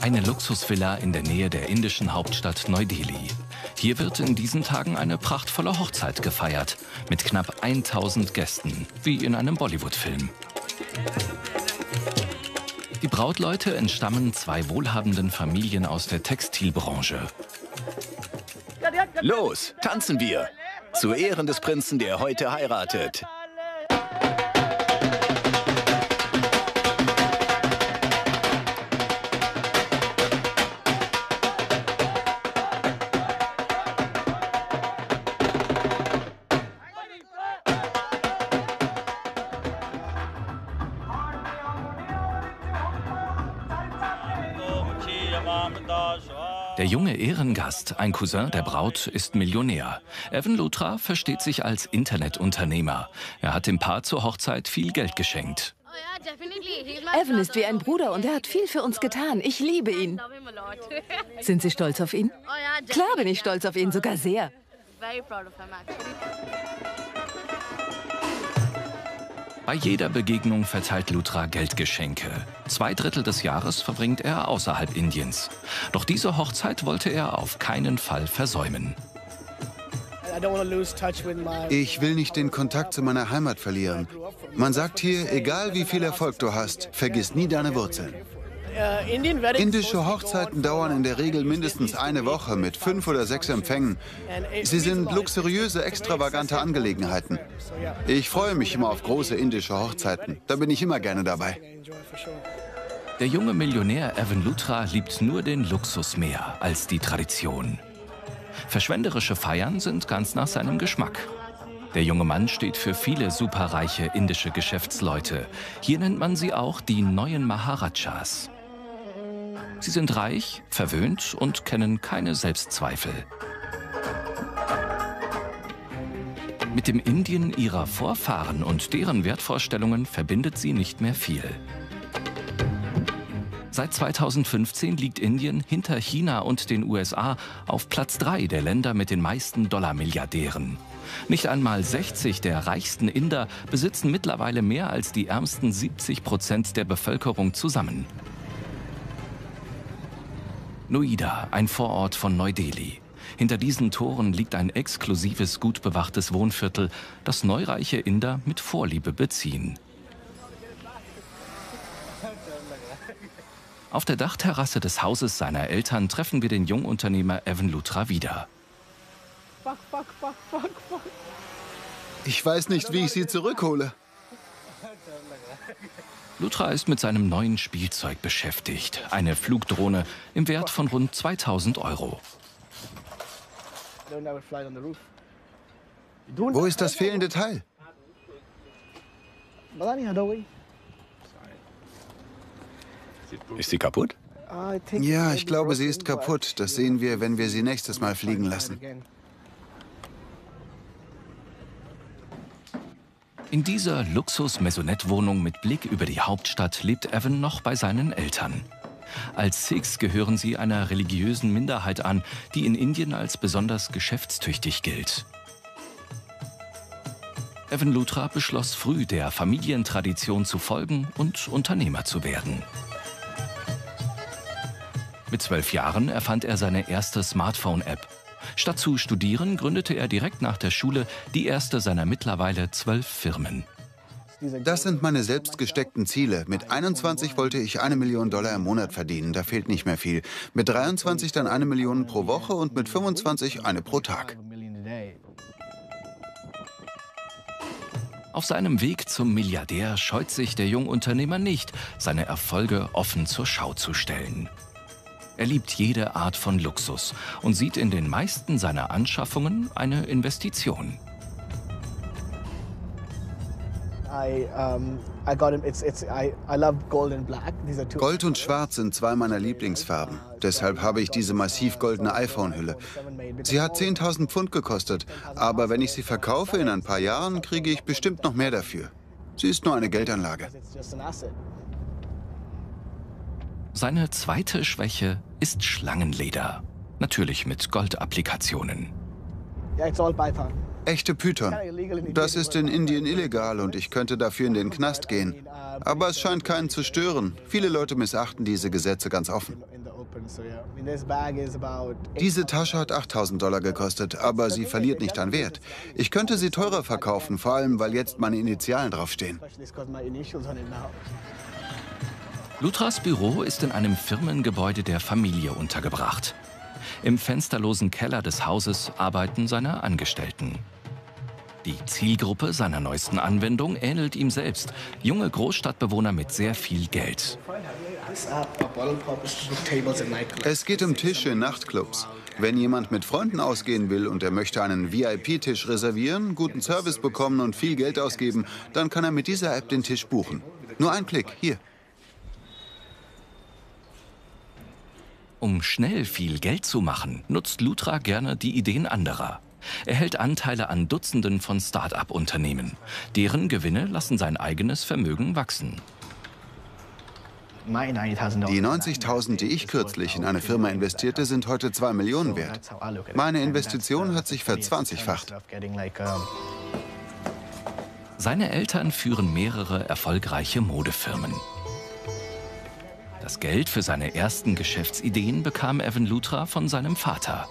Eine Luxusvilla in der Nähe der indischen Hauptstadt Neu-Delhi. Hier wird in diesen Tagen eine prachtvolle Hochzeit gefeiert. Mit knapp 1000 Gästen, wie in einem Bollywood-Film. Die Brautleute entstammen zwei wohlhabenden Familien aus der Textilbranche. Los, tanzen wir! Zu Ehren des Prinzen, der heute heiratet. Junge Ehrengast, ein Cousin der Braut, ist Millionär. Evan Lutra versteht sich als Internetunternehmer. Er hat dem Paar zur Hochzeit viel Geld geschenkt. Evan ist wie ein Bruder und er hat viel für uns getan. Ich liebe ihn. Sind Sie stolz auf ihn? Klar bin ich stolz auf ihn, sogar sehr. Bei jeder Begegnung verteilt Lutra Geldgeschenke. Zwei Drittel des Jahres verbringt er außerhalb Indiens. Doch diese Hochzeit wollte er auf keinen Fall versäumen. Ich will nicht den Kontakt zu meiner Heimat verlieren. Man sagt hier, egal wie viel Erfolg du hast, vergiss nie deine Wurzeln. Indische Hochzeiten dauern in der Regel mindestens eine Woche mit fünf oder sechs Empfängen. Sie sind luxuriöse, extravagante Angelegenheiten. Ich freue mich immer auf große indische Hochzeiten. Da bin ich immer gerne dabei. Der junge Millionär Evan Lutra liebt nur den Luxus mehr als die Tradition. Verschwenderische Feiern sind ganz nach seinem Geschmack. Der junge Mann steht für viele superreiche indische Geschäftsleute. Hier nennt man sie auch die neuen Maharajas. Sie sind reich, verwöhnt und kennen keine Selbstzweifel. Mit dem Indien ihrer Vorfahren und deren Wertvorstellungen verbindet sie nicht mehr viel. Seit 2015 liegt Indien hinter China und den USA auf Platz 3 der Länder mit den meisten Dollarmilliardären. Nicht einmal 60 der reichsten Inder besitzen mittlerweile mehr als die ärmsten 70 Prozent der Bevölkerung zusammen. Noida, ein Vorort von Neu-Delhi. Hinter diesen Toren liegt ein exklusives, gut bewachtes Wohnviertel, das neureiche Inder mit Vorliebe beziehen. Auf der Dachterrasse des Hauses seiner Eltern treffen wir den Jungunternehmer Evan Lutra wieder. Ich weiß nicht, wie ich sie zurückhole. Lutra ist mit seinem neuen Spielzeug beschäftigt. Eine Flugdrohne im Wert von rund 2000 Euro. Wo ist das fehlende Teil? Ist sie kaputt? Ja, ich glaube, sie ist kaputt. Das sehen wir, wenn wir sie nächstes Mal fliegen lassen. In dieser Luxus-Maisonette-Wohnung mit Blick über die Hauptstadt lebt Evan noch bei seinen Eltern. Als Sikhs gehören sie einer religiösen Minderheit an, die in Indien als besonders geschäftstüchtig gilt. Evan Lutra beschloss früh, der Familientradition zu folgen und Unternehmer zu werden. Mit zwölf Jahren erfand er seine erste Smartphone-App. Statt zu studieren, gründete er direkt nach der Schule die erste seiner mittlerweile zwölf Firmen. Das sind meine selbst gesteckten Ziele. Mit 21 wollte ich eine Million Dollar im Monat verdienen. Da fehlt nicht mehr viel. Mit 23 dann eine Million pro Woche und mit 25 eine pro Tag. Auf seinem Weg zum Milliardär scheut sich der Jungunternehmer nicht, seine Erfolge offen zur Schau zu stellen. Er liebt jede Art von Luxus und sieht in den meisten seiner Anschaffungen eine Investition. Gold und Schwarz sind zwei meiner Lieblingsfarben. Deshalb habe ich diese massiv goldene iPhone-Hülle. Sie hat 10.000 Pfund gekostet, aber wenn ich sie verkaufe in ein paar Jahren, kriege ich bestimmt noch mehr dafür. Sie ist nur eine Geldanlage. Seine zweite Schwäche ist Schlangenleder. Natürlich mit Goldapplikationen. Echte Python. Das ist in Indien illegal und ich könnte dafür in den Knast gehen. Aber es scheint keinen zu stören. Viele Leute missachten diese Gesetze ganz offen. Diese Tasche hat 8000 Dollar gekostet, aber sie verliert nicht an Wert. Ich könnte sie teurer verkaufen, vor allem weil jetzt meine Initialen draufstehen. Lutras Büro ist in einem Firmengebäude der Familie untergebracht. Im fensterlosen Keller des Hauses arbeiten seine Angestellten. Die Zielgruppe seiner neuesten Anwendung ähnelt ihm selbst. Junge Großstadtbewohner mit sehr viel Geld. Es geht um Tische in Nachtclubs. Wenn jemand mit Freunden ausgehen will und er möchte einen VIP-Tisch reservieren, guten Service bekommen und viel Geld ausgeben, dann kann er mit dieser App den Tisch buchen. Nur ein Klick, hier. Um schnell viel Geld zu machen, nutzt Lutra gerne die Ideen anderer. Er hält Anteile an Dutzenden von Start-up-Unternehmen. Deren Gewinne lassen sein eigenes Vermögen wachsen. Die 90.000, die ich kürzlich in eine Firma investierte, sind heute 2 Millionen wert. Meine Investition hat sich verzwanzigfacht. Seine Eltern führen mehrere erfolgreiche Modefirmen. Das Geld für seine ersten Geschäftsideen bekam Evan Lutra von seinem Vater.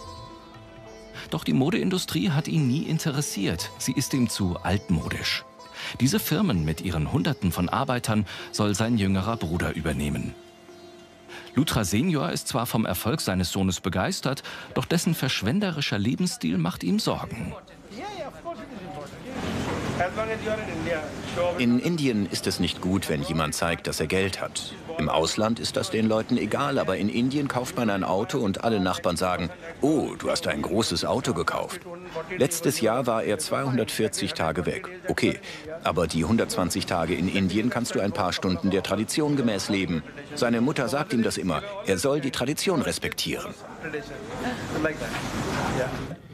Doch die Modeindustrie hat ihn nie interessiert. Sie ist ihm zu altmodisch. Diese Firmen mit ihren Hunderten von Arbeitern soll sein jüngerer Bruder übernehmen. Lutra Senior ist zwar vom Erfolg seines Sohnes begeistert, doch dessen verschwenderischer Lebensstil macht ihm Sorgen. In Indien ist es nicht gut, wenn jemand zeigt, dass er Geld hat. Im Ausland ist das den Leuten egal, aber in Indien kauft man ein Auto und alle Nachbarn sagen, oh, du hast ein großes Auto gekauft. Letztes Jahr war er 240 Tage weg. Okay, aber die 120 Tage in Indien kannst du ein paar Stunden der Tradition gemäß leben. Seine Mutter sagt ihm das immer, er soll die Tradition respektieren.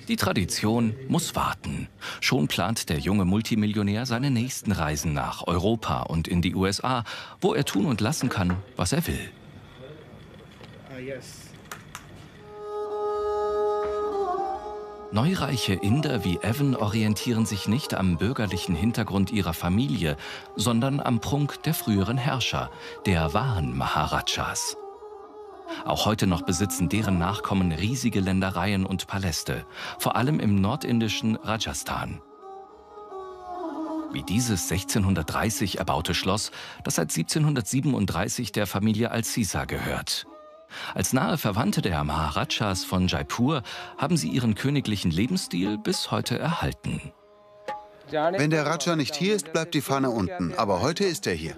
Die Tradition muss warten. Schon plant der junge Multimillionär seine nächsten Reisen nach Europa und in die USA, wo er tun und lassen kann, was er will. Neureiche Inder wie Evan orientieren sich nicht am bürgerlichen Hintergrund ihrer Familie, sondern am Prunk der früheren Herrscher, der wahren Maharajas. Auch heute noch besitzen deren Nachkommen riesige Ländereien und Paläste, vor allem im nordindischen Rajasthan. Wie dieses 1630 erbaute Schloss, das seit 1737 der Familie Al-Sisa gehört. Als nahe Verwandte der Maharajas von Jaipur haben sie ihren königlichen Lebensstil bis heute erhalten. Wenn der Raja nicht hier ist, bleibt die Fahne unten. Aber heute ist er hier.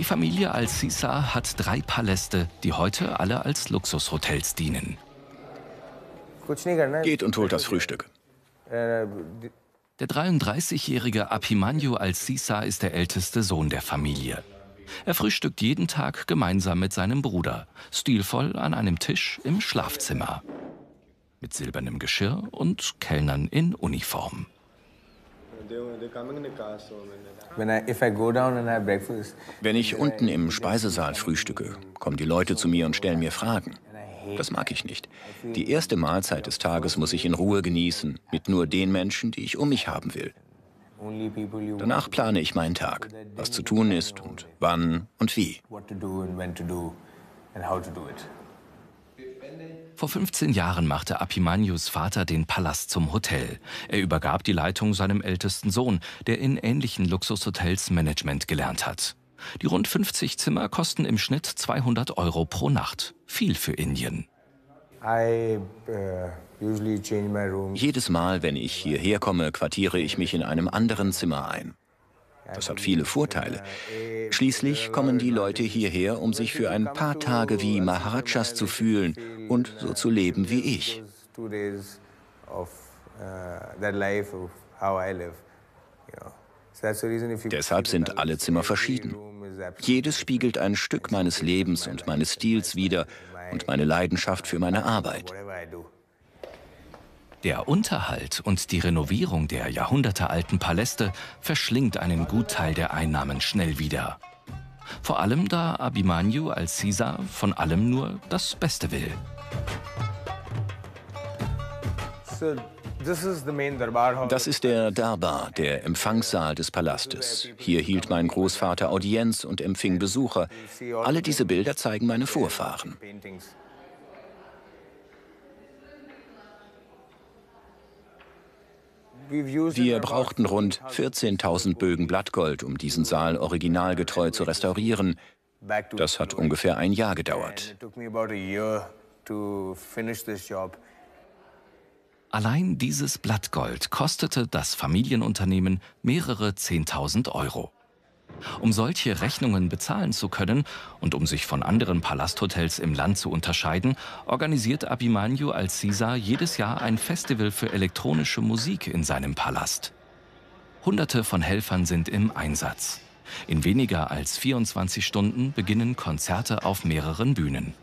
Die Familie Al-Sisa hat drei Paläste, die heute alle als Luxushotels dienen. Geht und holt das Frühstück. Der 33-jährige Apimanyu Al-Sisa ist der älteste Sohn der Familie. Er frühstückt jeden Tag gemeinsam mit seinem Bruder, stilvoll an einem Tisch im Schlafzimmer. Mit silbernem Geschirr und Kellnern in Uniform. Wenn ich unten im Speisesaal frühstücke, kommen die Leute zu mir und stellen mir Fragen. Das mag ich nicht. Die erste Mahlzeit des Tages muss ich in Ruhe genießen, mit nur den Menschen, die ich um mich haben will. Danach plane ich meinen Tag, was zu tun ist und wann und wie. Vor 15 Jahren machte Apimanius Vater den Palast zum Hotel. Er übergab die Leitung seinem ältesten Sohn, der in ähnlichen Luxushotels Management gelernt hat. Die rund 50 Zimmer kosten im Schnitt 200 Euro pro Nacht. Viel für Indien. Uh, Jedes Mal, wenn ich hierher komme, quartiere ich mich in einem anderen Zimmer ein. Das hat viele Vorteile. Schließlich kommen die Leute hierher, um sich für ein paar Tage wie Maharajas zu fühlen und so zu leben wie ich. Deshalb sind alle Zimmer verschieden. Jedes spiegelt ein Stück meines Lebens und meines Stils wider und meine Leidenschaft für meine Arbeit. Der Unterhalt und die Renovierung der jahrhundertealten Paläste verschlingt einen Gutteil der Einnahmen schnell wieder. Vor allem da Abimanyu als Caesar von allem nur das Beste will. Das ist der Darbar, der Empfangssaal des Palastes. Hier hielt mein Großvater Audienz und empfing Besucher. Alle diese Bilder zeigen meine Vorfahren. Wir brauchten rund 14.000 Bögen Blattgold, um diesen Saal originalgetreu zu restaurieren. Das hat ungefähr ein Jahr gedauert. Allein dieses Blattgold kostete das Familienunternehmen mehrere 10.000 Euro. Um solche Rechnungen bezahlen zu können und um sich von anderen Palasthotels im Land zu unterscheiden, organisiert Abimanyu als Caesar jedes Jahr ein Festival für elektronische Musik in seinem Palast. Hunderte von Helfern sind im Einsatz. In weniger als 24 Stunden beginnen Konzerte auf mehreren Bühnen.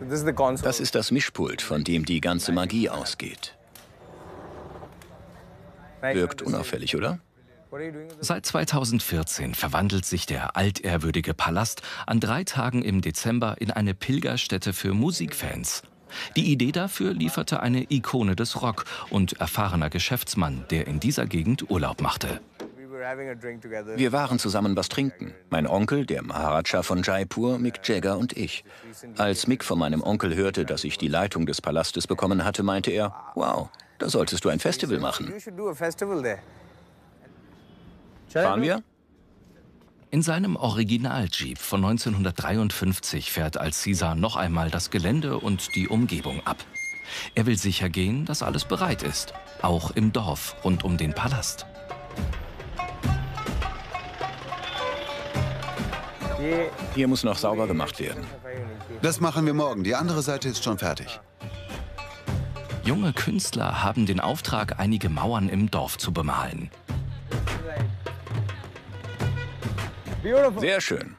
Das ist das Mischpult, von dem die ganze Magie ausgeht. Wirkt unauffällig, oder? Seit 2014 verwandelt sich der altehrwürdige Palast an drei Tagen im Dezember in eine Pilgerstätte für Musikfans. Die Idee dafür lieferte eine Ikone des Rock und erfahrener Geschäftsmann, der in dieser Gegend Urlaub machte. Wir waren zusammen was trinken. Mein Onkel, der Maharaja von Jaipur, Mick Jagger und ich. Als Mick von meinem Onkel hörte, dass ich die Leitung des Palastes bekommen hatte, meinte er, wow, da solltest du ein Festival machen. Fahren wir? In seinem Original-Jeep von 1953 fährt Al-Caesar noch einmal das Gelände und die Umgebung ab. Er will sicher gehen, dass alles bereit ist, auch im Dorf rund um den Palast. Hier muss noch sauber gemacht werden. Das machen wir morgen. Die andere Seite ist schon fertig. Junge Künstler haben den Auftrag, einige Mauern im Dorf zu bemalen. Sehr schön.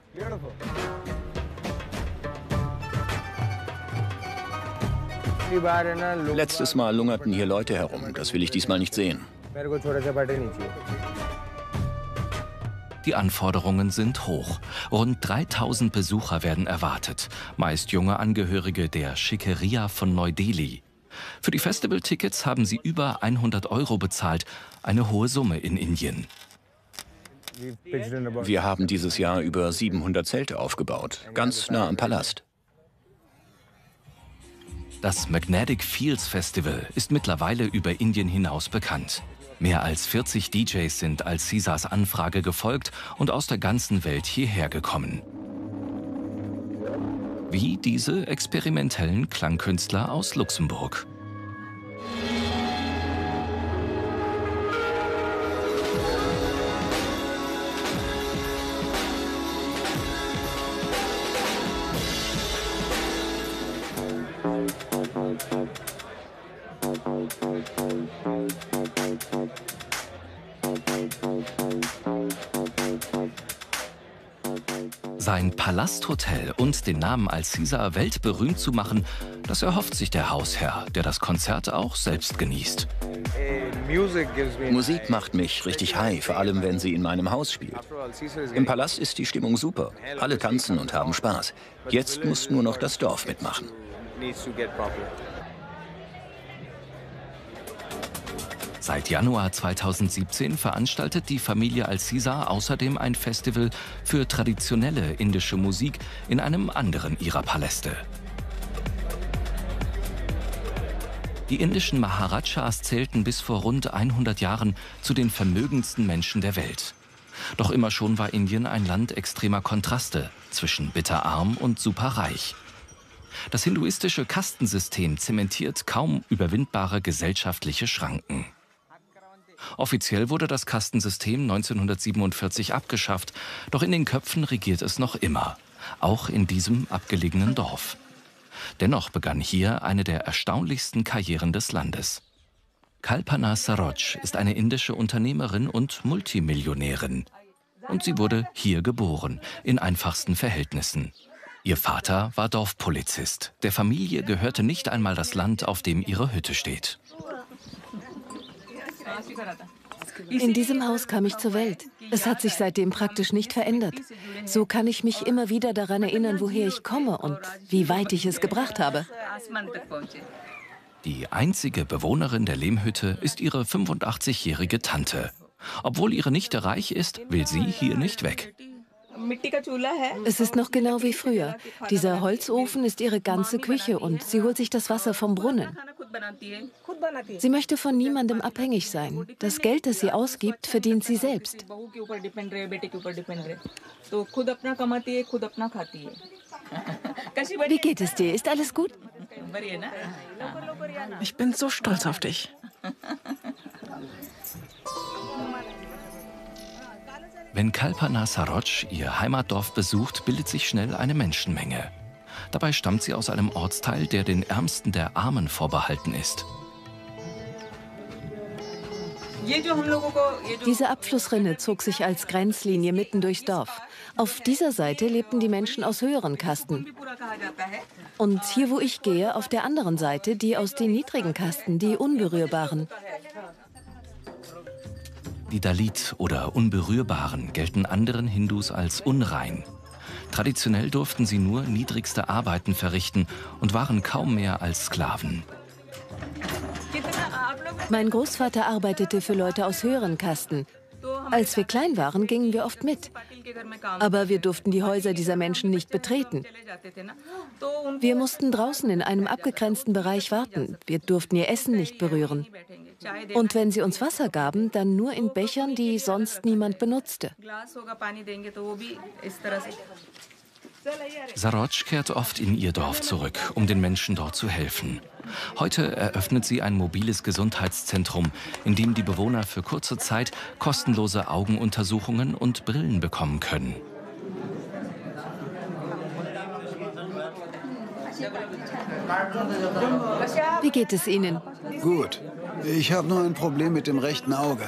Letztes Mal lungerten hier Leute herum. Das will ich diesmal nicht sehen. Die Anforderungen sind hoch. Rund 3000 Besucher werden erwartet, meist junge Angehörige der Schickeria von Neu-Delhi. Für die Festivaltickets haben sie über 100 Euro bezahlt, eine hohe Summe in Indien. Wir haben dieses Jahr über 700 Zelte aufgebaut, ganz nah am Palast. Das Magnetic Fields Festival ist mittlerweile über Indien hinaus bekannt. Mehr als 40 DJs sind als Caesars Anfrage gefolgt und aus der ganzen Welt hierher gekommen. Wie diese experimentellen Klangkünstler aus Luxemburg. Palasthotel und den Namen als Caesar weltberühmt zu machen, das erhofft sich der Hausherr, der das Konzert auch selbst genießt. Musik macht mich richtig high, vor allem wenn sie in meinem Haus spielt. Im Palast ist die Stimmung super. Alle tanzen und haben Spaß. Jetzt muss nur noch das Dorf mitmachen. Seit Januar 2017 veranstaltet die Familie Al-Caesar außerdem ein Festival für traditionelle indische Musik in einem anderen ihrer Paläste. Die indischen Maharajas zählten bis vor rund 100 Jahren zu den vermögendsten Menschen der Welt. Doch immer schon war Indien ein Land extremer Kontraste zwischen bitterarm und superreich. Das hinduistische Kastensystem zementiert kaum überwindbare gesellschaftliche Schranken. Offiziell wurde das Kastensystem 1947 abgeschafft, doch in den Köpfen regiert es noch immer, auch in diesem abgelegenen Dorf. Dennoch begann hier eine der erstaunlichsten Karrieren des Landes. Kalpana Saroj ist eine indische Unternehmerin und Multimillionärin. Und sie wurde hier geboren, in einfachsten Verhältnissen. Ihr Vater war Dorfpolizist. Der Familie gehörte nicht einmal das Land, auf dem ihre Hütte steht. In diesem Haus kam ich zur Welt. Es hat sich seitdem praktisch nicht verändert. So kann ich mich immer wieder daran erinnern, woher ich komme und wie weit ich es gebracht habe. Die einzige Bewohnerin der Lehmhütte ist ihre 85-jährige Tante. Obwohl ihre Nichte reich ist, will sie hier nicht weg. Es ist noch genau wie früher. Dieser Holzofen ist ihre ganze Küche und sie holt sich das Wasser vom Brunnen. Sie möchte von niemandem abhängig sein. Das Geld, das sie ausgibt, verdient sie selbst. Wie geht es dir? Ist alles gut? Ich bin so stolz auf dich. Wenn Kalpana Saroj ihr Heimatdorf besucht, bildet sich schnell eine Menschenmenge. Dabei stammt sie aus einem Ortsteil, der den Ärmsten der Armen vorbehalten ist. Diese Abflussrinne zog sich als Grenzlinie mitten durchs Dorf. Auf dieser Seite lebten die Menschen aus höheren Kasten. Und hier, wo ich gehe, auf der anderen Seite die aus den niedrigen Kasten, die Unberührbaren. Die Dalit oder Unberührbaren gelten anderen Hindus als unrein. Traditionell durften sie nur niedrigste Arbeiten verrichten und waren kaum mehr als Sklaven. Mein Großvater arbeitete für Leute aus höheren Kasten. Als wir klein waren, gingen wir oft mit. Aber wir durften die Häuser dieser Menschen nicht betreten. Wir mussten draußen in einem abgegrenzten Bereich warten. Wir durften ihr Essen nicht berühren. Und wenn sie uns Wasser gaben, dann nur in Bechern, die sonst niemand benutzte. Saroj kehrt oft in ihr Dorf zurück, um den Menschen dort zu helfen. Heute eröffnet sie ein mobiles Gesundheitszentrum, in dem die Bewohner für kurze Zeit kostenlose Augenuntersuchungen und Brillen bekommen können. Wie geht es Ihnen? Gut. Ich habe nur ein Problem mit dem rechten Auge.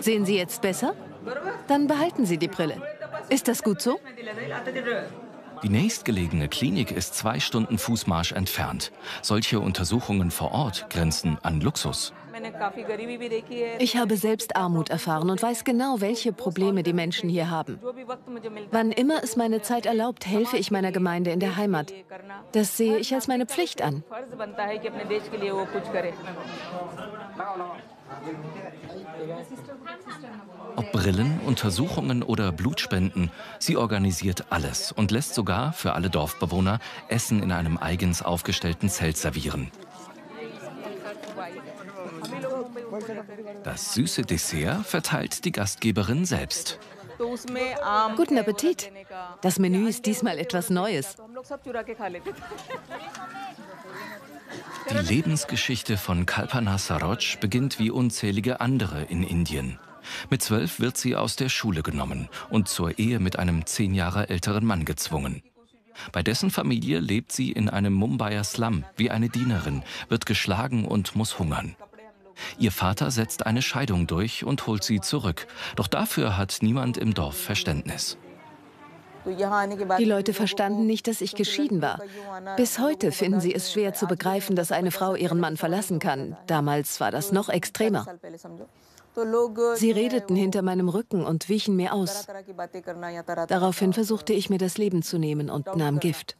Sehen Sie jetzt besser? Dann behalten Sie die Brille. Ist das gut so? Die nächstgelegene Klinik ist zwei Stunden Fußmarsch entfernt. Solche Untersuchungen vor Ort grenzen an Luxus. Ich habe selbst Armut erfahren und weiß genau, welche Probleme die Menschen hier haben. Wann immer es meine Zeit erlaubt, helfe ich meiner Gemeinde in der Heimat. Das sehe ich als meine Pflicht an. Ob Brillen, Untersuchungen oder Blutspenden, sie organisiert alles und lässt sogar für alle Dorfbewohner Essen in einem eigens aufgestellten Zelt servieren. Das süße Dessert verteilt die Gastgeberin selbst. Guten Appetit. Das Menü ist diesmal etwas Neues. Die Lebensgeschichte von Kalpana Saroj beginnt wie unzählige andere in Indien. Mit zwölf wird sie aus der Schule genommen und zur Ehe mit einem zehn Jahre älteren Mann gezwungen. Bei dessen Familie lebt sie in einem Mumbaier Slum wie eine Dienerin, wird geschlagen und muss hungern. Ihr Vater setzt eine Scheidung durch und holt sie zurück. Doch dafür hat niemand im Dorf Verständnis. Die Leute verstanden nicht, dass ich geschieden war. Bis heute finden sie es schwer zu begreifen, dass eine Frau ihren Mann verlassen kann. Damals war das noch extremer. Sie redeten hinter meinem Rücken und wichen mir aus. Daraufhin versuchte ich mir das Leben zu nehmen und nahm Gift.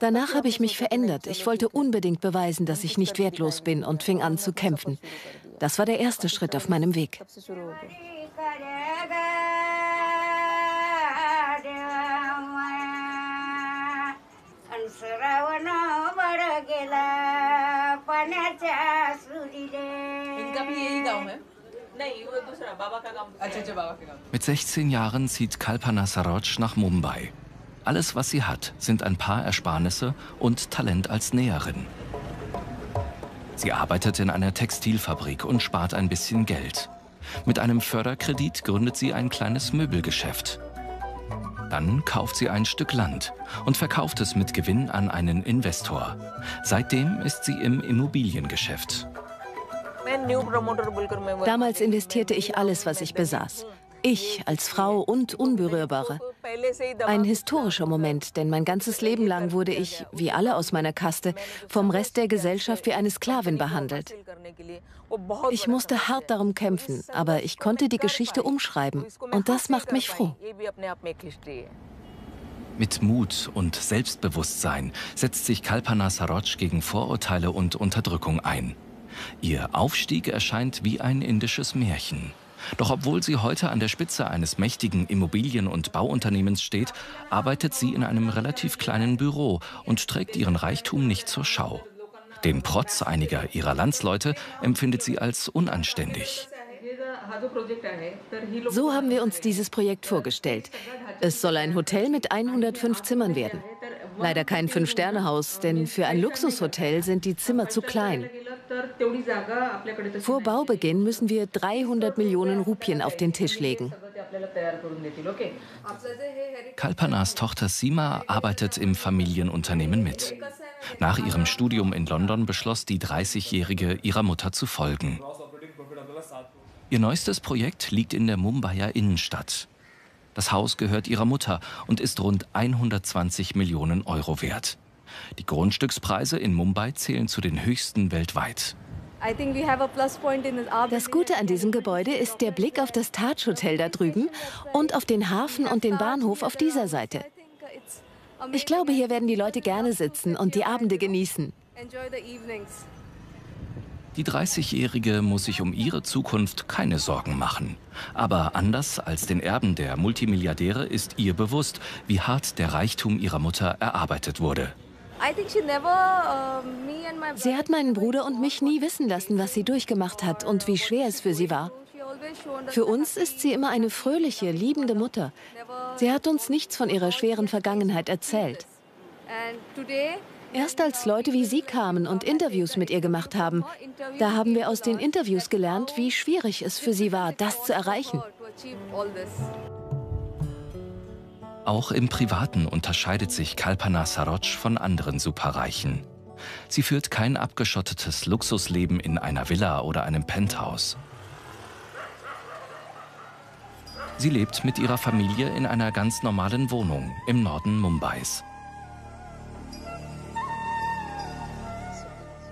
Danach habe ich mich verändert. Ich wollte unbedingt beweisen, dass ich nicht wertlos bin und fing an zu kämpfen. Das war der erste Schritt auf meinem Weg. Mit 16 Jahren zieht Kalpana Saroj nach Mumbai. Alles, was sie hat, sind ein paar Ersparnisse und Talent als Näherin. Sie arbeitet in einer Textilfabrik und spart ein bisschen Geld. Mit einem Förderkredit gründet sie ein kleines Möbelgeschäft. Dann kauft sie ein Stück Land und verkauft es mit Gewinn an einen Investor. Seitdem ist sie im Immobiliengeschäft. Damals investierte ich alles, was ich besaß. Ich als Frau und Unberührbare. Ein historischer Moment, denn mein ganzes Leben lang wurde ich, wie alle aus meiner Kaste, vom Rest der Gesellschaft wie eine Sklavin behandelt. Ich musste hart darum kämpfen, aber ich konnte die Geschichte umschreiben und das macht mich froh. Mit Mut und Selbstbewusstsein setzt sich Kalpana Saroj gegen Vorurteile und Unterdrückung ein. Ihr Aufstieg erscheint wie ein indisches Märchen. Doch obwohl sie heute an der Spitze eines mächtigen Immobilien- und Bauunternehmens steht, arbeitet sie in einem relativ kleinen Büro und trägt ihren Reichtum nicht zur Schau. Den Protz einiger ihrer Landsleute empfindet sie als unanständig. So haben wir uns dieses Projekt vorgestellt. Es soll ein Hotel mit 105 Zimmern werden. Leider kein Fünf-Sterne-Haus, denn für ein Luxushotel sind die Zimmer zu klein. Vor Baubeginn müssen wir 300 Millionen Rupien auf den Tisch legen. Kalpanas Tochter Sima arbeitet im Familienunternehmen mit. Nach ihrem Studium in London beschloss die 30-Jährige, ihrer Mutter zu folgen. Ihr neuestes Projekt liegt in der Mumbaier Innenstadt. Das Haus gehört ihrer Mutter und ist rund 120 Millionen Euro wert. Die Grundstückspreise in Mumbai zählen zu den höchsten weltweit. Das Gute an diesem Gebäude ist der Blick auf das Taj Hotel da drüben und auf den Hafen und den Bahnhof auf dieser Seite. Ich glaube, hier werden die Leute gerne sitzen und die Abende genießen. Die 30-Jährige muss sich um ihre Zukunft keine Sorgen machen. Aber anders als den Erben der Multimilliardäre ist ihr bewusst, wie hart der Reichtum ihrer Mutter erarbeitet wurde. Sie hat meinen Bruder und mich nie wissen lassen, was sie durchgemacht hat und wie schwer es für sie war. Für uns ist sie immer eine fröhliche, liebende Mutter. Sie hat uns nichts von ihrer schweren Vergangenheit erzählt. Erst als Leute wie Sie kamen und Interviews mit ihr gemacht haben, da haben wir aus den Interviews gelernt, wie schwierig es für sie war, das zu erreichen. Auch im Privaten unterscheidet sich Kalpana Saroj von anderen Superreichen. Sie führt kein abgeschottetes Luxusleben in einer Villa oder einem Penthouse. Sie lebt mit ihrer Familie in einer ganz normalen Wohnung im Norden Mumbais.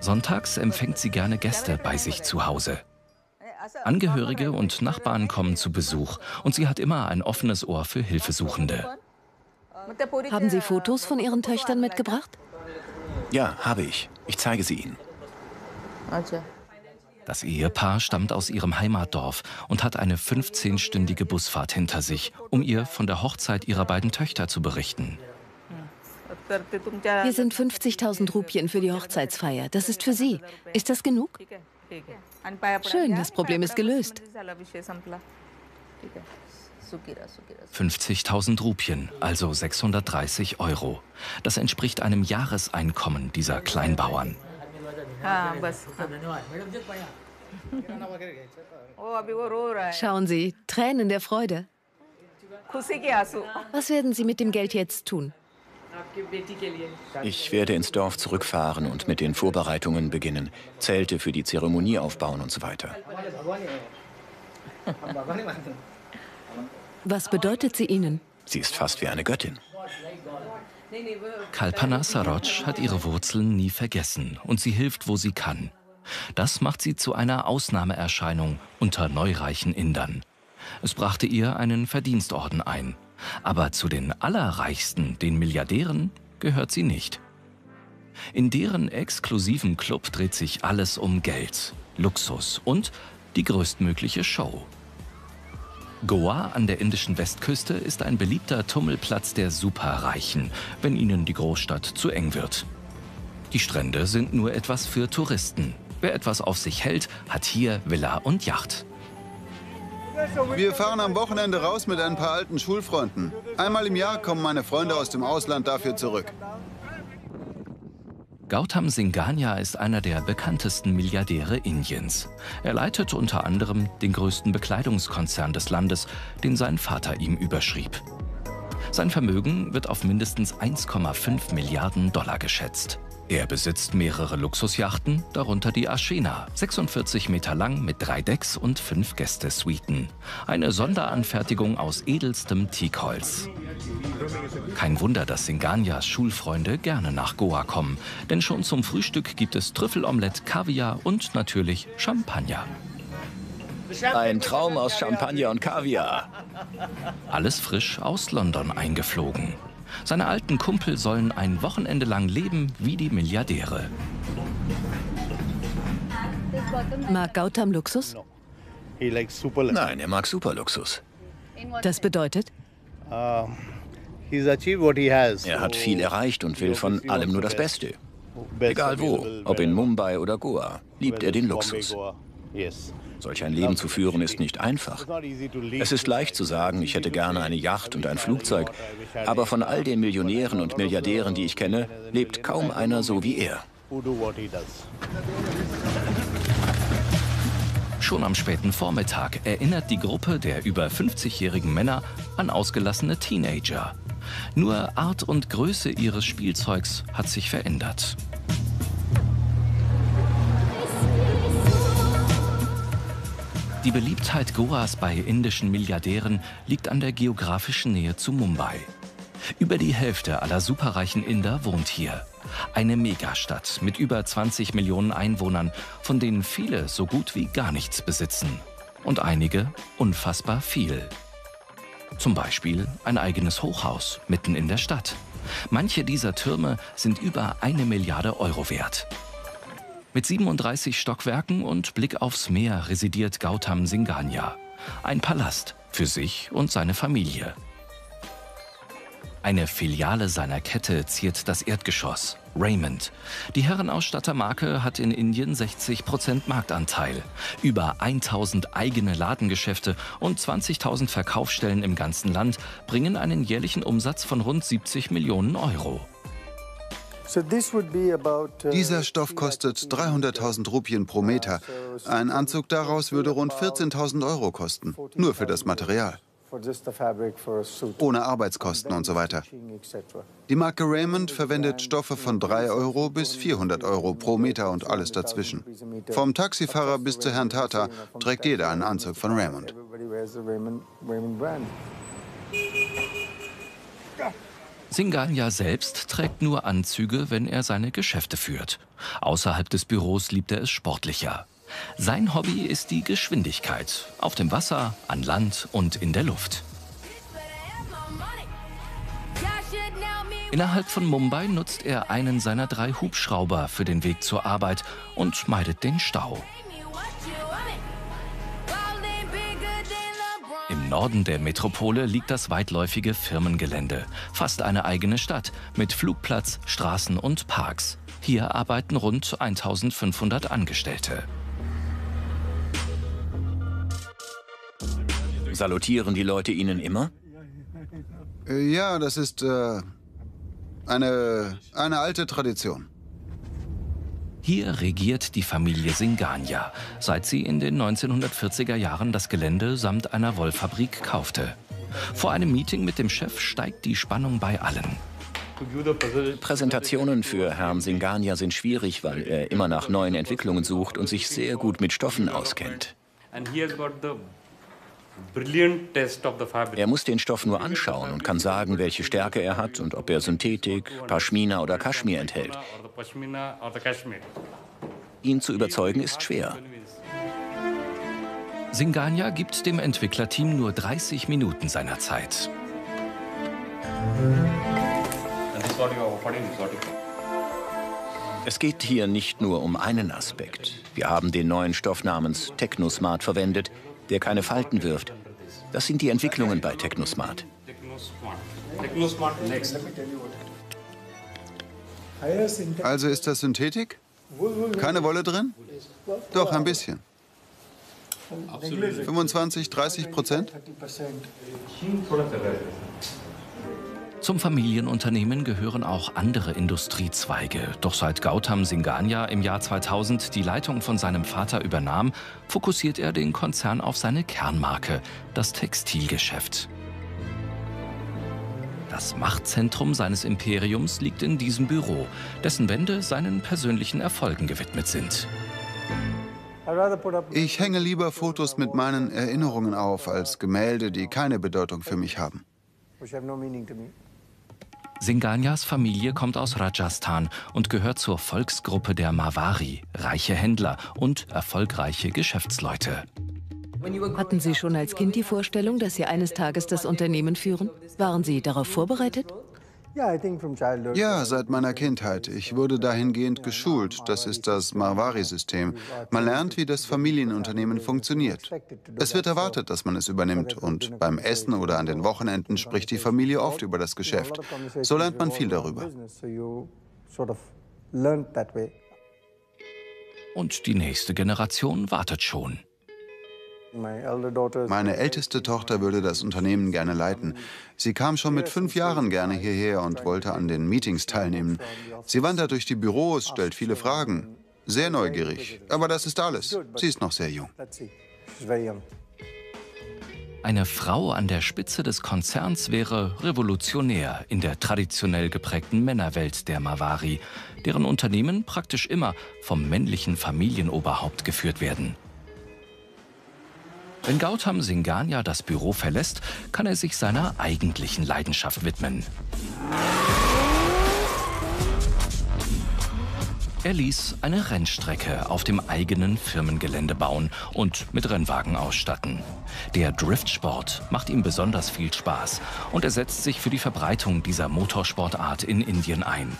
Sonntags empfängt sie gerne Gäste bei sich zu Hause. Angehörige und Nachbarn kommen zu Besuch und sie hat immer ein offenes Ohr für Hilfesuchende. Haben Sie Fotos von Ihren Töchtern mitgebracht? Ja, habe ich. Ich zeige sie Ihnen. Das Ehepaar stammt aus ihrem Heimatdorf und hat eine 15-stündige Busfahrt hinter sich, um ihr von der Hochzeit ihrer beiden Töchter zu berichten. Hier sind 50.000 Rupien für die Hochzeitsfeier. Das ist für Sie. Ist das genug? Schön, das Problem ist gelöst. 50.000 Rupien, also 630 Euro. Das entspricht einem Jahreseinkommen dieser Kleinbauern. Schauen Sie, Tränen der Freude. Was werden Sie mit dem Geld jetzt tun? Ich werde ins Dorf zurückfahren und mit den Vorbereitungen beginnen. Zelte für die Zeremonie aufbauen und so weiter. Was bedeutet sie Ihnen? Sie ist fast wie eine Göttin. Kalpana Saroj hat ihre Wurzeln nie vergessen und sie hilft, wo sie kann. Das macht sie zu einer Ausnahmeerscheinung unter neureichen Indern. Es brachte ihr einen Verdienstorden ein. Aber zu den Allerreichsten, den Milliardären, gehört sie nicht. In deren exklusiven Club dreht sich alles um Geld, Luxus und die größtmögliche Show. Goa an der indischen Westküste ist ein beliebter Tummelplatz der Superreichen, wenn ihnen die Großstadt zu eng wird. Die Strände sind nur etwas für Touristen. Wer etwas auf sich hält, hat hier Villa und Yacht. Wir fahren am Wochenende raus mit ein paar alten Schulfreunden. Einmal im Jahr kommen meine Freunde aus dem Ausland dafür zurück. Gautam Singhania ist einer der bekanntesten Milliardäre Indiens. Er leitet unter anderem den größten Bekleidungskonzern des Landes, den sein Vater ihm überschrieb. Sein Vermögen wird auf mindestens 1,5 Milliarden Dollar geschätzt. Er besitzt mehrere Luxusjachten, darunter die Ashena, 46 Meter lang mit drei Decks und fünf Gästesuiten. Eine Sonderanfertigung aus edelstem Teakholz. Kein Wunder, dass Singanias Schulfreunde gerne nach Goa kommen, denn schon zum Frühstück gibt es Trüffelomelett, Kaviar und natürlich Champagner. Ein Traum aus Champagner und Kaviar. Alles frisch aus London eingeflogen. Seine alten Kumpel sollen ein Wochenende lang leben wie die Milliardäre. Mag Gautam Luxus? Nein, er mag Superluxus. Das bedeutet? Er hat viel erreicht und will von allem nur das Beste. Egal wo, ob in Mumbai oder Goa, liebt er den Luxus. Solch ein Leben zu führen ist nicht einfach. Es ist leicht zu sagen, ich hätte gerne eine Yacht und ein Flugzeug, aber von all den Millionären und Milliardären, die ich kenne, lebt kaum einer so wie er. Schon am späten Vormittag erinnert die Gruppe der über 50-jährigen Männer an ausgelassene Teenager. Nur Art und Größe ihres Spielzeugs hat sich verändert. Die Beliebtheit Goas bei indischen Milliardären liegt an der geografischen Nähe zu Mumbai. Über die Hälfte aller superreichen Inder wohnt hier. Eine Megastadt mit über 20 Millionen Einwohnern, von denen viele so gut wie gar nichts besitzen. Und einige unfassbar viel. Zum Beispiel ein eigenes Hochhaus mitten in der Stadt. Manche dieser Türme sind über eine Milliarde Euro wert. Mit 37 Stockwerken und Blick aufs Meer residiert Gautam Singhania. Ein Palast für sich und seine Familie. Eine Filiale seiner Kette ziert das Erdgeschoss, Raymond. Die Herrenausstattermarke hat in Indien 60% Marktanteil. Über 1000 eigene Ladengeschäfte und 20.000 Verkaufsstellen im ganzen Land bringen einen jährlichen Umsatz von rund 70 Millionen Euro. Uh, Dieser Stoff kostet 300.000 Rupien pro Meter. Ein Anzug daraus würde rund 14.000 Euro kosten, nur für das Material. Ohne Arbeitskosten und so weiter. Die Marke Raymond verwendet Stoffe von 3 Euro bis 400 Euro pro Meter und alles dazwischen. Vom Taxifahrer bis zu Herrn Tata trägt jeder einen Anzug von Raymond. Singania selbst trägt nur Anzüge, wenn er seine Geschäfte führt. Außerhalb des Büros liebt er es sportlicher. Sein Hobby ist die Geschwindigkeit. Auf dem Wasser, an Land und in der Luft. Innerhalb von Mumbai nutzt er einen seiner drei Hubschrauber für den Weg zur Arbeit und meidet den Stau. Norden der Metropole liegt das weitläufige Firmengelände, fast eine eigene Stadt mit Flugplatz, Straßen und Parks. Hier arbeiten rund 1500 Angestellte. Salutieren die Leute Ihnen immer? Äh, ja, das ist äh, eine, eine alte Tradition. Hier regiert die Familie Singania, seit sie in den 1940er Jahren das Gelände samt einer Wollfabrik kaufte. Vor einem Meeting mit dem Chef steigt die Spannung bei allen. Präsentationen für Herrn Singania sind schwierig, weil er immer nach neuen Entwicklungen sucht und sich sehr gut mit Stoffen auskennt. Er muss den Stoff nur anschauen und kann sagen, welche Stärke er hat und ob er Synthetik, Pashmina oder Kaschmir enthält. Ihn zu überzeugen ist schwer. Singania gibt dem Entwicklerteam nur 30 Minuten seiner Zeit. Es geht hier nicht nur um einen Aspekt. Wir haben den neuen Stoff namens Technosmart verwendet, der keine Falten wirft. Das sind die Entwicklungen bei Technosmart. Also ist das Synthetik? Keine Wolle drin? Doch, ein bisschen. 25, 30 Prozent? Zum Familienunternehmen gehören auch andere Industriezweige. Doch seit Gautam Singhania im Jahr 2000 die Leitung von seinem Vater übernahm, fokussiert er den Konzern auf seine Kernmarke, das Textilgeschäft. Das Machtzentrum seines Imperiums liegt in diesem Büro, dessen Wände seinen persönlichen Erfolgen gewidmet sind. Ich hänge lieber Fotos mit meinen Erinnerungen auf als Gemälde, die keine Bedeutung für mich haben. Singhanias Familie kommt aus Rajasthan und gehört zur Volksgruppe der Mavari, reiche Händler und erfolgreiche Geschäftsleute. Hatten Sie schon als Kind die Vorstellung, dass Sie eines Tages das Unternehmen führen? Waren Sie darauf vorbereitet? Ja, seit meiner Kindheit. Ich wurde dahingehend geschult. Das ist das Marwari-System. Man lernt, wie das Familienunternehmen funktioniert. Es wird erwartet, dass man es übernimmt. Und beim Essen oder an den Wochenenden spricht die Familie oft über das Geschäft. So lernt man viel darüber. Und die nächste Generation wartet schon. Meine älteste Tochter würde das Unternehmen gerne leiten. Sie kam schon mit fünf Jahren gerne hierher und wollte an den Meetings teilnehmen. Sie wandert durch die Büros, stellt viele Fragen. Sehr neugierig. Aber das ist alles. Sie ist noch sehr jung. Eine Frau an der Spitze des Konzerns wäre revolutionär in der traditionell geprägten Männerwelt der Mavari, deren Unternehmen praktisch immer vom männlichen Familienoberhaupt geführt werden. Wenn Gautam Singhania das Büro verlässt, kann er sich seiner eigentlichen Leidenschaft widmen. Er ließ eine Rennstrecke auf dem eigenen Firmengelände bauen und mit Rennwagen ausstatten. Der Driftsport macht ihm besonders viel Spaß und er setzt sich für die Verbreitung dieser Motorsportart in Indien ein.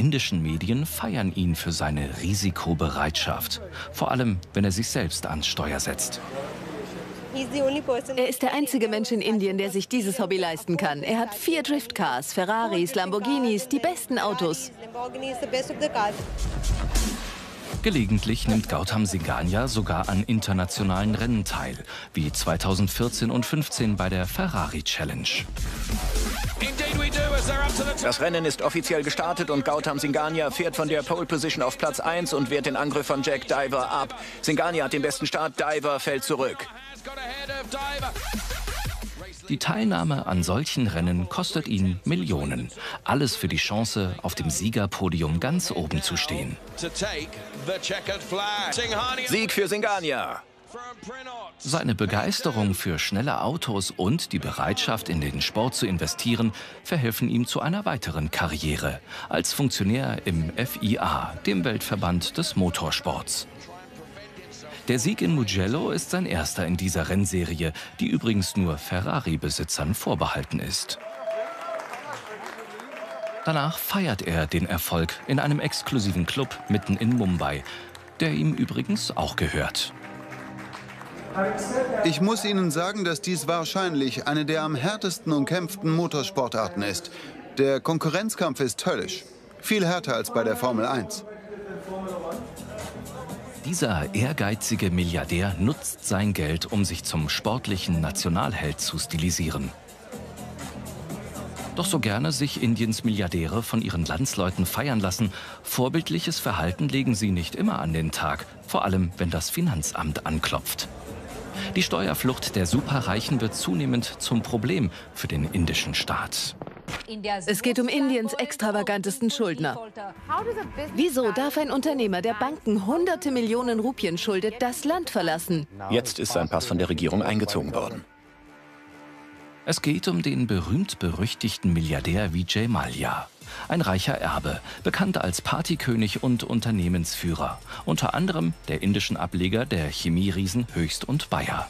Indischen Medien feiern ihn für seine Risikobereitschaft. Vor allem, wenn er sich selbst ans Steuer setzt. Er ist der einzige Mensch in Indien, der sich dieses Hobby leisten kann. Er hat vier Driftcars, Ferraris, Lamborghinis, die besten Autos. Gelegentlich nimmt Gautam Singhania sogar an internationalen Rennen teil, wie 2014 und 2015 bei der Ferrari Challenge. Das Rennen ist offiziell gestartet und Gautam Singhania fährt von der Pole Position auf Platz 1 und wehrt den Angriff von Jack Diver ab. Singhania hat den besten Start, Diver fällt zurück. Die Teilnahme an solchen Rennen kostet ihn Millionen. Alles für die Chance, auf dem Siegerpodium ganz oben zu stehen. Sieg für Singhania! Seine Begeisterung für schnelle Autos und die Bereitschaft, in den Sport zu investieren, verhelfen ihm zu einer weiteren Karriere als Funktionär im FIA, dem Weltverband des Motorsports. Der Sieg in Mugello ist sein erster in dieser Rennserie, die übrigens nur Ferrari-Besitzern vorbehalten ist. Danach feiert er den Erfolg in einem exklusiven Club mitten in Mumbai, der ihm übrigens auch gehört. Ich muss Ihnen sagen, dass dies wahrscheinlich eine der am härtesten umkämpften Motorsportarten ist. Der Konkurrenzkampf ist höllisch. Viel härter als bei der Formel 1. Dieser ehrgeizige Milliardär nutzt sein Geld, um sich zum sportlichen Nationalheld zu stilisieren. Doch so gerne sich Indiens Milliardäre von ihren Landsleuten feiern lassen, vorbildliches Verhalten legen sie nicht immer an den Tag, vor allem wenn das Finanzamt anklopft. Die Steuerflucht der Superreichen wird zunehmend zum Problem für den indischen Staat. Es geht um Indiens extravagantesten Schuldner. Wieso darf ein Unternehmer, der Banken hunderte Millionen Rupien schuldet, das Land verlassen? Jetzt ist sein Pass von der Regierung eingezogen worden. Es geht um den berühmt-berüchtigten Milliardär Vijay Mallya. Ein reicher Erbe, bekannt als Partykönig und Unternehmensführer. Unter anderem der indischen Ableger der Chemieriesen Höchst und Bayer.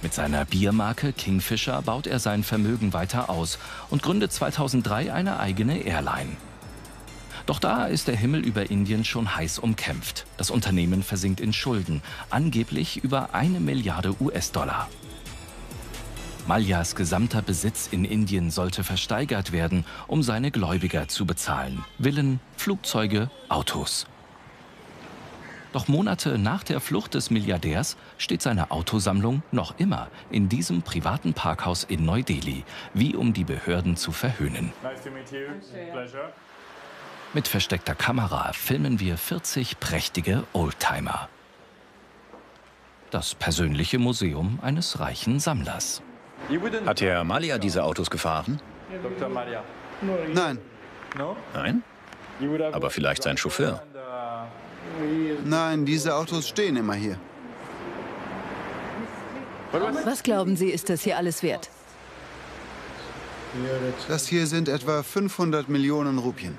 Mit seiner Biermarke Kingfisher baut er sein Vermögen weiter aus und gründet 2003 eine eigene Airline. Doch da ist der Himmel über Indien schon heiß umkämpft. Das Unternehmen versinkt in Schulden, angeblich über eine Milliarde US-Dollar. Malyas gesamter Besitz in Indien sollte versteigert werden, um seine Gläubiger zu bezahlen. Villen, Flugzeuge, Autos. Doch Monate nach der Flucht des Milliardärs steht seine Autosammlung noch immer in diesem privaten Parkhaus in Neu-Delhi, wie um die Behörden zu verhöhnen. Mit versteckter Kamera filmen wir 40 prächtige Oldtimer. Das persönliche Museum eines reichen Sammlers. Hat Herr Malia diese Autos gefahren? Nein. Nein? Aber vielleicht sein Chauffeur. Nein, diese Autos stehen immer hier. Was glauben Sie, ist das hier alles wert? Das hier sind etwa 500 Millionen Rupien.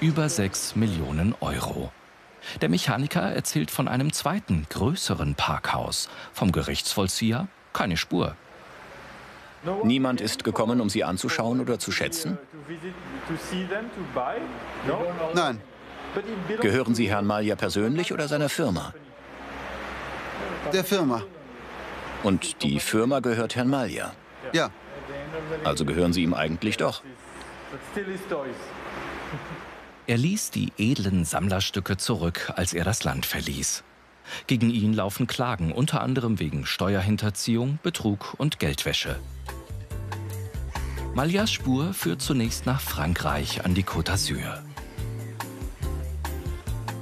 Über 6 Millionen Euro. Der Mechaniker erzählt von einem zweiten, größeren Parkhaus. Vom Gerichtsvollzieher keine Spur. Niemand ist gekommen, um sie anzuschauen oder zu schätzen? Nein. Gehören Sie Herrn Malja persönlich oder seiner Firma? Der Firma. Und die Firma gehört Herrn Malja? Ja. Also gehören Sie ihm eigentlich doch. Er ließ die edlen Sammlerstücke zurück, als er das Land verließ. Gegen ihn laufen Klagen, unter anderem wegen Steuerhinterziehung, Betrug und Geldwäsche. Maljas Spur führt zunächst nach Frankreich an die Côte d'Azur.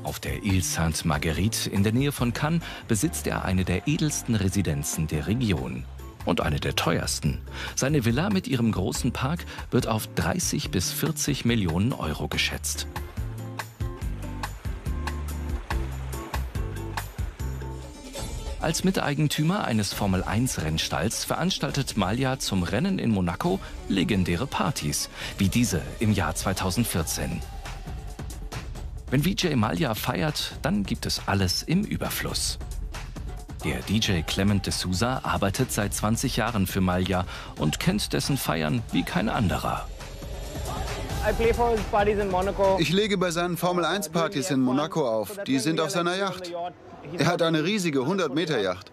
Auf der Ile Sainte-Marguerite in der Nähe von Cannes besitzt er eine der edelsten Residenzen der Region. Und eine der teuersten. Seine Villa mit ihrem großen Park wird auf 30 bis 40 Millionen Euro geschätzt. Als Miteigentümer eines Formel-1-Rennstalls veranstaltet Malja zum Rennen in Monaco legendäre Partys, wie diese im Jahr 2014. Wenn VJ Malja feiert, dann gibt es alles im Überfluss. Der DJ Clement de Souza arbeitet seit 20 Jahren für Malja und kennt dessen Feiern wie kein anderer. Ich lege bei seinen Formel-1-Partys in Monaco auf. Die sind auf seiner Yacht. Er hat eine riesige 100-Meter-Yacht.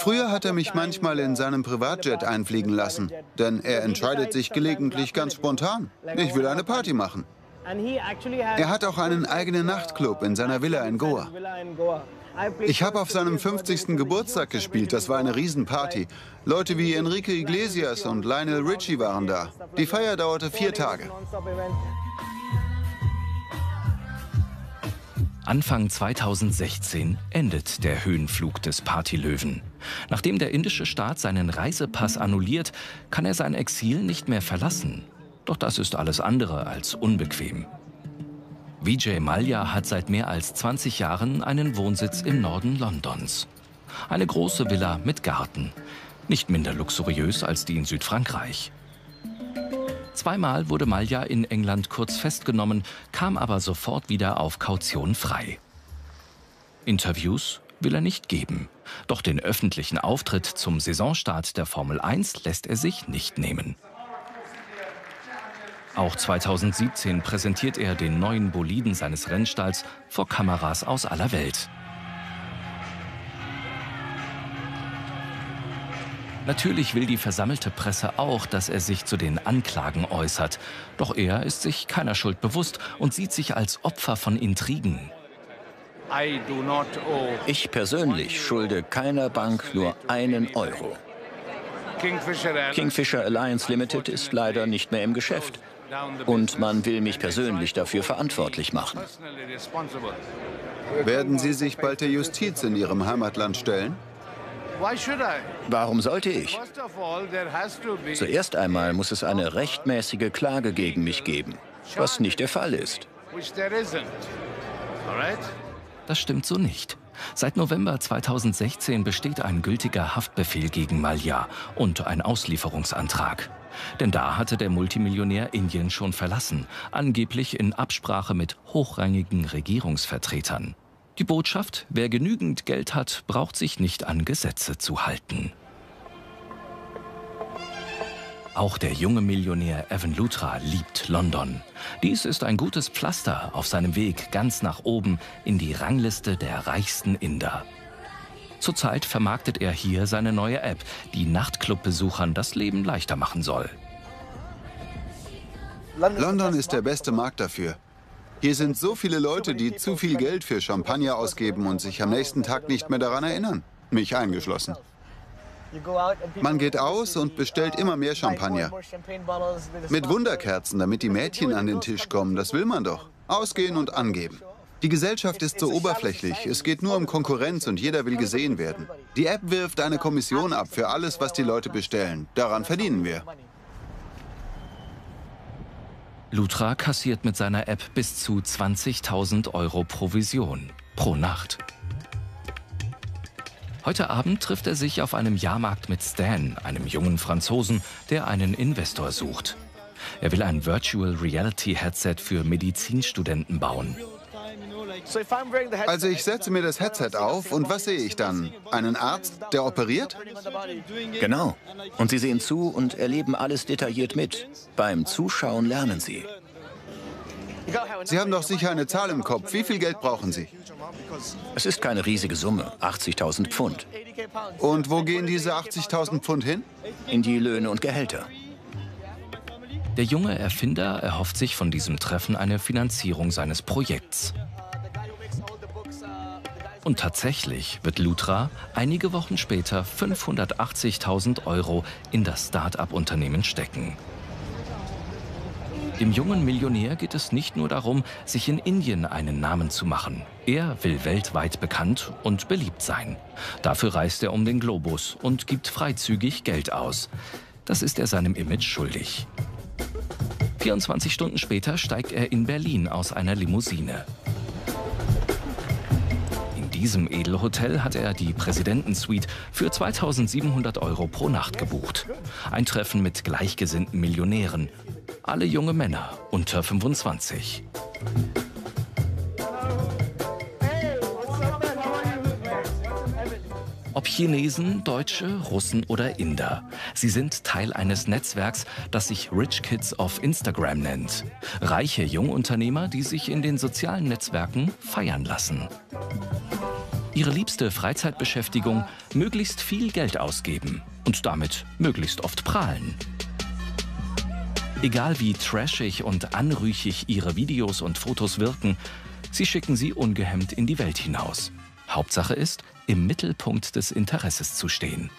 Früher hat er mich manchmal in seinem Privatjet einfliegen lassen, denn er entscheidet sich gelegentlich ganz spontan. Ich will eine Party machen. Er hat auch einen eigenen Nachtclub in seiner Villa in Goa. Ich habe auf seinem 50. Geburtstag gespielt. Das war eine Riesenparty. Leute wie Enrique Iglesias und Lionel Richie waren da. Die Feier dauerte vier Tage. Anfang 2016 endet der Höhenflug des Partylöwen. Nachdem der indische Staat seinen Reisepass annulliert, kann er sein Exil nicht mehr verlassen. Doch das ist alles andere als unbequem. Vijay Mallya hat seit mehr als 20 Jahren einen Wohnsitz im Norden Londons. Eine große Villa mit Garten. Nicht minder luxuriös als die in Südfrankreich. Zweimal wurde Malja in England kurz festgenommen, kam aber sofort wieder auf Kaution frei. Interviews will er nicht geben. Doch den öffentlichen Auftritt zum Saisonstart der Formel 1 lässt er sich nicht nehmen. Auch 2017 präsentiert er den neuen Boliden seines Rennstalls vor Kameras aus aller Welt. Natürlich will die versammelte Presse auch, dass er sich zu den Anklagen äußert. Doch er ist sich keiner Schuld bewusst und sieht sich als Opfer von Intrigen. Ich persönlich schulde keiner Bank nur einen Euro. Kingfisher Alliance Limited ist leider nicht mehr im Geschäft. Und man will mich persönlich dafür verantwortlich machen. Werden Sie sich bald der Justiz in Ihrem Heimatland stellen? Warum sollte ich? Zuerst einmal muss es eine rechtmäßige Klage gegen mich geben, was nicht der Fall ist. Das stimmt so nicht. Seit November 2016 besteht ein gültiger Haftbefehl gegen Malya und ein Auslieferungsantrag. Denn da hatte der Multimillionär Indien schon verlassen, angeblich in Absprache mit hochrangigen Regierungsvertretern. Die Botschaft, wer genügend Geld hat, braucht sich nicht an Gesetze zu halten. Auch der junge Millionär Evan Lutra liebt London. Dies ist ein gutes Pflaster auf seinem Weg ganz nach oben in die Rangliste der reichsten Inder. Zurzeit vermarktet er hier seine neue App, die Nachtclub-Besuchern das Leben leichter machen soll. London ist der beste Markt dafür. Hier sind so viele Leute, die zu viel Geld für Champagner ausgeben und sich am nächsten Tag nicht mehr daran erinnern. Mich eingeschlossen. Man geht aus und bestellt immer mehr Champagner. Mit Wunderkerzen, damit die Mädchen an den Tisch kommen. Das will man doch. Ausgehen und angeben. Die Gesellschaft ist so oberflächlich. Es geht nur um Konkurrenz und jeder will gesehen werden. Die App wirft eine Kommission ab für alles, was die Leute bestellen. Daran verdienen wir. Lutra kassiert mit seiner App bis zu 20.000 Euro Provision pro Nacht. Heute Abend trifft er sich auf einem Jahrmarkt mit Stan, einem jungen Franzosen, der einen Investor sucht. Er will ein Virtual Reality Headset für Medizinstudenten bauen. Also ich setze mir das Headset auf und was sehe ich dann? Einen Arzt, der operiert? Genau. Und Sie sehen zu und erleben alles detailliert mit. Beim Zuschauen lernen Sie. Sie haben doch sicher eine Zahl im Kopf. Wie viel Geld brauchen Sie? Es ist keine riesige Summe, 80.000 Pfund. Und wo gehen diese 80.000 Pfund hin? In die Löhne und Gehälter. Der junge Erfinder erhofft sich von diesem Treffen eine Finanzierung seines Projekts. Und tatsächlich wird Lutra einige Wochen später 580.000 Euro in das Start-up-Unternehmen stecken. Dem jungen Millionär geht es nicht nur darum, sich in Indien einen Namen zu machen. Er will weltweit bekannt und beliebt sein. Dafür reist er um den Globus und gibt freizügig Geld aus. Das ist er seinem Image schuldig. 24 Stunden später steigt er in Berlin aus einer Limousine. In diesem Edelhotel hat er die Präsidentensuite für 2700 Euro pro Nacht gebucht. Ein Treffen mit gleichgesinnten Millionären. Alle junge Männer unter 25. Ob Chinesen, Deutsche, Russen oder Inder. Sie sind Teil eines Netzwerks, das sich Rich Kids auf Instagram nennt. Reiche Jungunternehmer, die sich in den sozialen Netzwerken feiern lassen. Ihre liebste Freizeitbeschäftigung, möglichst viel Geld ausgeben und damit möglichst oft prahlen. Egal wie trashig und anrüchig ihre Videos und Fotos wirken, sie schicken sie ungehemmt in die Welt hinaus. Hauptsache ist, im Mittelpunkt des Interesses zu stehen.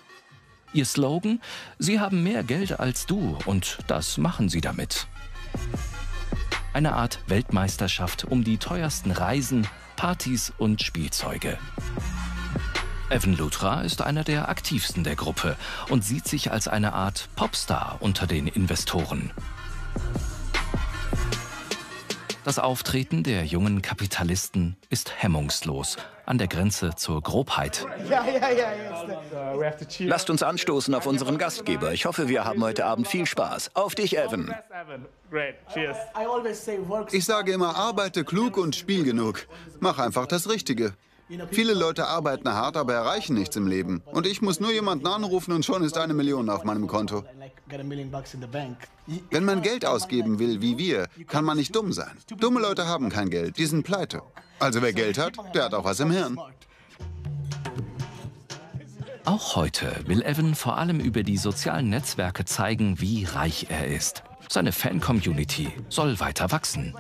Ihr Slogan, Sie haben mehr Geld als du und das machen Sie damit. Eine Art Weltmeisterschaft um die teuersten Reisen, Partys und Spielzeuge. Evan Lutra ist einer der aktivsten der Gruppe und sieht sich als eine Art Popstar unter den Investoren. Das Auftreten der jungen Kapitalisten ist hemmungslos, an der Grenze zur Grobheit. Lasst uns anstoßen auf unseren Gastgeber. Ich hoffe, wir haben heute Abend viel Spaß. Auf dich, Evan. Ich sage immer, arbeite klug und spiel genug. Mach einfach das Richtige. Viele Leute arbeiten hart, aber erreichen nichts im Leben. Und ich muss nur jemanden anrufen und schon ist eine Million auf meinem Konto. Wenn man Geld ausgeben will, wie wir, kann man nicht dumm sein. Dumme Leute haben kein Geld, die sind pleite. Also wer Geld hat, der hat auch was im Hirn. Auch heute will Evan vor allem über die sozialen Netzwerke zeigen, wie reich er ist. Seine Fan-Community soll weiter wachsen.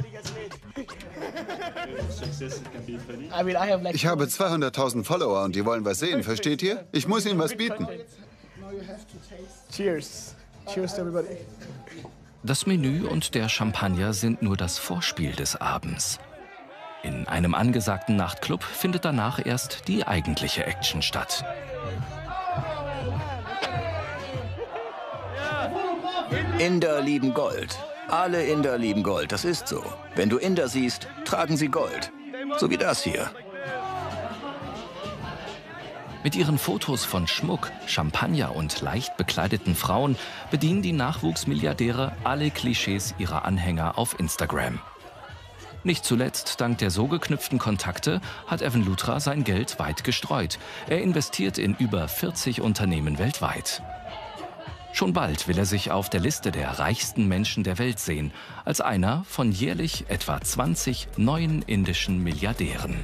Ich habe 200.000 Follower und die wollen was sehen, versteht ihr? Ich muss ihnen was bieten. Cheers. Cheers to everybody. Das Menü und der Champagner sind nur das Vorspiel des Abends. In einem angesagten Nachtclub findet danach erst die eigentliche Action statt. Inder lieben Gold. Alle Inder lieben Gold, das ist so. Wenn du Inder siehst, tragen sie Gold. So wie das hier. Mit ihren Fotos von Schmuck, Champagner und leicht bekleideten Frauen bedienen die Nachwuchsmilliardäre alle Klischees ihrer Anhänger auf Instagram. Nicht zuletzt dank der so geknüpften Kontakte hat Evan Lutra sein Geld weit gestreut. Er investiert in über 40 Unternehmen weltweit. Schon bald will er sich auf der Liste der reichsten Menschen der Welt sehen, als einer von jährlich etwa 20 neuen indischen Milliardären.